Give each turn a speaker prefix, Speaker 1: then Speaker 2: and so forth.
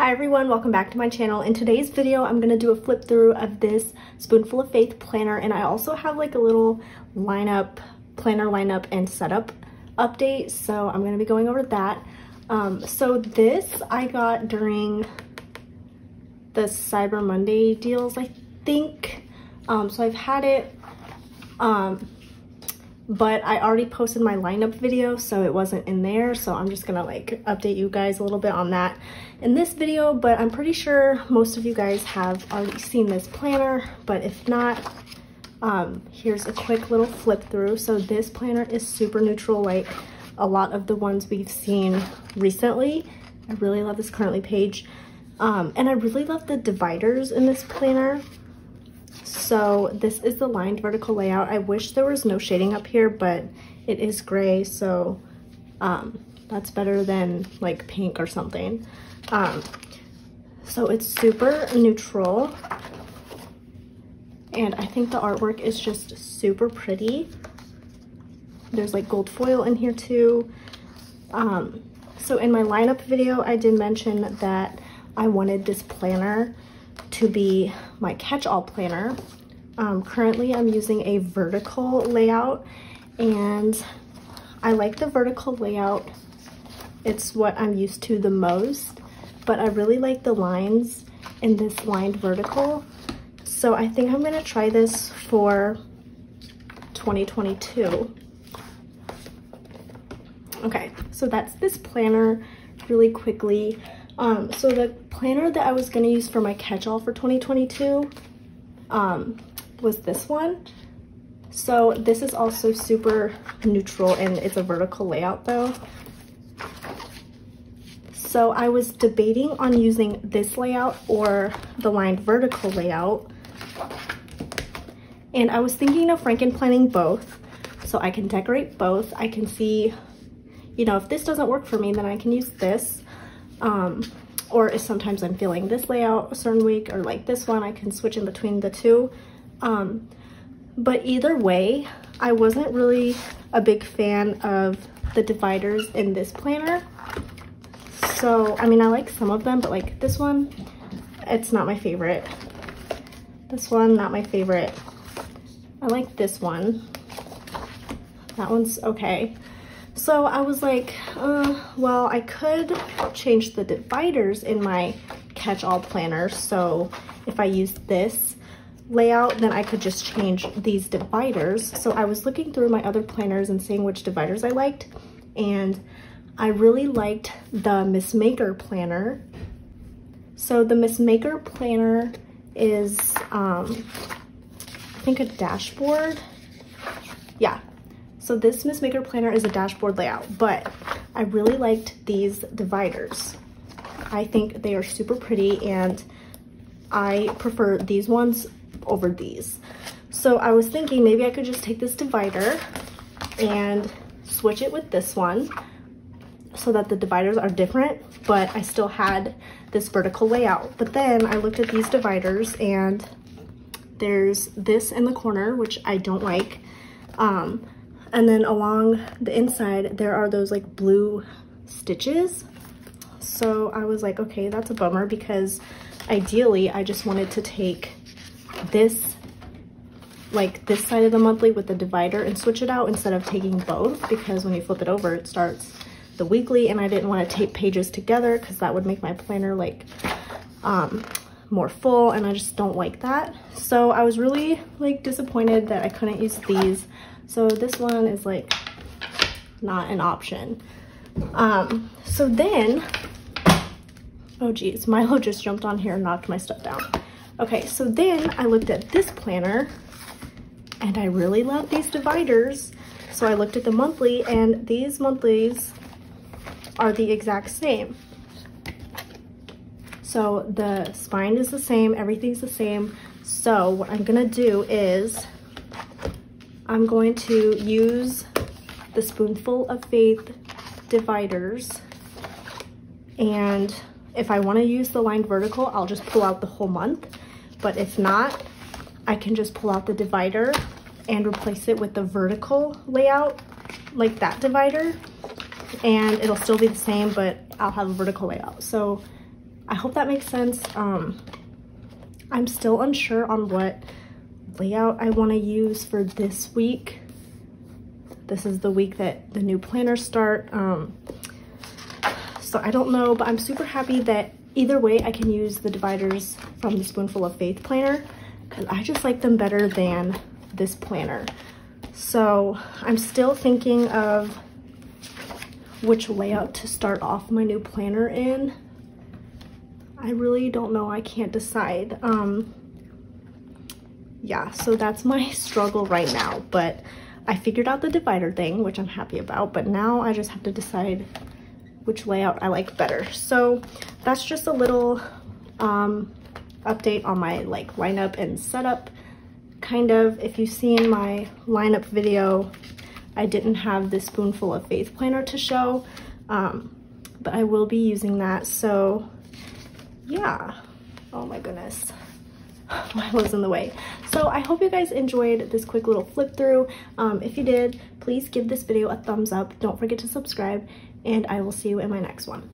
Speaker 1: Hi everyone, welcome back to my channel. In today's video, I'm gonna do a flip through of this Spoonful of Faith planner and I also have like a little lineup, planner lineup and setup update. So I'm gonna be going over that. Um, so this I got during the Cyber Monday deals, I think. Um, so I've had it um, but I already posted my lineup video so it wasn't in there so I'm just gonna like update you guys a little bit on that in this video but I'm pretty sure most of you guys have already seen this planner but if not um, here's a quick little flip through. So this planner is super neutral like a lot of the ones we've seen recently. I really love this currently page um, and I really love the dividers in this planner so this is the lined vertical layout. I wish there was no shading up here, but it is gray, so um, that's better than like pink or something. Um, so it's super neutral. And I think the artwork is just super pretty. There's like gold foil in here too. Um, so in my lineup video, I did mention that I wanted this planner to be my catch-all planner um, currently I'm using a vertical layout and I like the vertical layout. It's what I'm used to the most, but I really like the lines in this lined vertical. So I think I'm gonna try this for 2022. Okay, so that's this planner really quickly. Um, so the planner that I was gonna use for my catch-all for 2022, um, was this one. So this is also super neutral and it's a vertical layout though. So I was debating on using this layout or the lined vertical layout. And I was thinking of franken planning both. So I can decorate both. I can see, you know, if this doesn't work for me, then I can use this. Um, or sometimes I'm feeling this layout a certain week or like this one, I can switch in between the two. Um, but either way, I wasn't really a big fan of the dividers in this planner. So, I mean, I like some of them, but like this one, it's not my favorite. This one, not my favorite. I like this one. That one's okay. So I was like, uh, well, I could change the dividers in my catch-all planner. So if I use this, layout, then I could just change these dividers. So I was looking through my other planners and seeing which dividers I liked. And I really liked the Miss Maker planner. So the Miss Maker planner is, um, I think a dashboard. Yeah. So this Miss Maker planner is a dashboard layout, but I really liked these dividers. I think they are super pretty and I prefer these ones over these. So I was thinking maybe I could just take this divider and switch it with this one so that the dividers are different, but I still had this vertical layout. But then I looked at these dividers and there's this in the corner, which I don't like. Um, and then along the inside, there are those like blue stitches. So I was like, okay, that's a bummer because ideally I just wanted to take this like this side of the monthly with the divider and switch it out instead of taking both because when you flip it over it starts the weekly and I didn't want to tape pages together because that would make my planner like um, more full and I just don't like that. So I was really like disappointed that I couldn't use these. So this one is like not an option. Um, so then, oh geez, Milo just jumped on here and knocked my stuff down. Okay, so then I looked at this planner and I really love these dividers. So I looked at the monthly and these monthlies are the exact same. So the spine is the same, everything's the same. So what I'm gonna do is I'm going to use the Spoonful of Faith dividers and if I wanna use the lined vertical, I'll just pull out the whole month. But if not, I can just pull out the divider and replace it with the vertical layout, like that divider. And it'll still be the same, but I'll have a vertical layout. So I hope that makes sense. Um, I'm still unsure on what layout I want to use for this week. This is the week that the new planners start. Um, so I don't know, but I'm super happy that either way I can use the dividers from the Spoonful of Faith planner because I just like them better than this planner. So I'm still thinking of which layout to start off my new planner in. I really don't know. I can't decide. Um, yeah, so that's my struggle right now. But I figured out the divider thing, which I'm happy about. But now I just have to decide which layout I like better. So that's just a little um, update on my like lineup and setup. Kind of, if you've seen my lineup video, I didn't have this spoonful of faith planner to show, um, but I will be using that. So yeah, oh my goodness. was in the way. So I hope you guys enjoyed this quick little flip through. Um, if you did, please give this video a thumbs up. Don't forget to subscribe and I will see you in my next one.